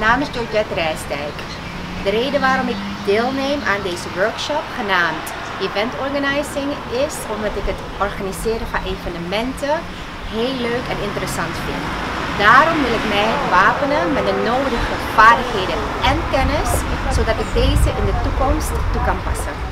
Naam is Georgette Rijstijk. De reden waarom ik deelneem aan deze workshop, genaamd Event Organizing, is omdat ik het organiseren van evenementen heel leuk en interessant vind. Daarom wil ik mij wapenen met de nodige vaardigheden en kennis, zodat ik deze in de toekomst toe kan passen.